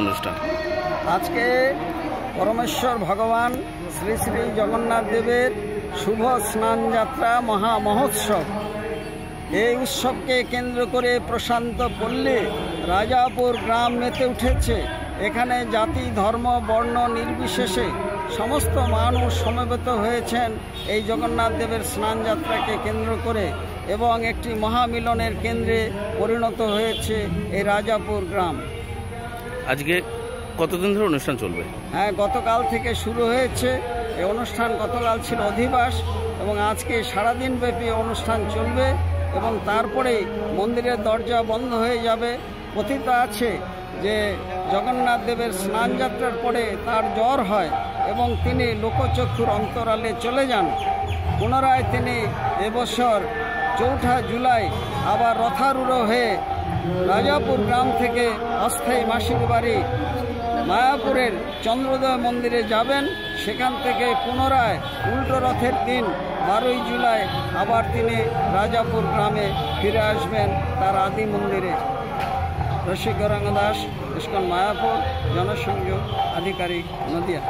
অনুষ্ঠান? আজকে পরমেশ্বর ভগবান শ্রী শ্রী জগন্নাথ দেবের শুভ স্নান যাত্রা মহা মহোৎসব। এই উৎসবকে কেন্দ্র করে প্রশান্ত পল্লী রাজাপুর গ্রাম মেতে উঠেছে। এখানে জাতি, ধর্ম, বর্ণ নির্বিশেষে সমস্ত মানুষ সমবেত হয়েছেন এই জগন্নাথ দেবের স্নান যাত্রাকে কেন্দ্র করে এবং একটি মহামিলনের কেন্দ্রে পরিণত হয়েছে এই রাজাপুর গ্রাম। আজকে কতদিন ধরে অনুষ্ঠান চলবে? হ্যাঁ গতকাল থেকে শুরু হয়েছে। এই অনুষ্ঠান গতকাল ছিল অধিবাস এবং আজকে সারাদিন ব্যাপী অনুষ্ঠান চলবে এবং তারপরে মন্দিরের দরজা বন্ধ হয়ে যাবে। কথিত আছে যে জগন্নাথ দেবের স্নান যাত্রার পরে তার জ্বর হয় এবং তিনি লোকচক্ষুর অন্তরালে চলে যান। পুনরায় তিনি এবছর চৌঠা জুলাই আবার রথারূঢ় হয়ে রাজাপুর গ্রাম থেকে অস্থায়ী মাসির বাড়ি মায়াপুরের চন্দ্রোদয় মন্দিরে যাবেন। সেখান থেকে পুনরায় উল্টো রথের দিন বারোই জুলাই আবার তিনি রাজাপুর গ্রামে ফিরে আসবেন তার আদি মন্দিরে। রসিক গৌরাঙ্গ দাস, ইস্কন মায়াপুর, জনসংযোগ আধিকারিক নদিয়া।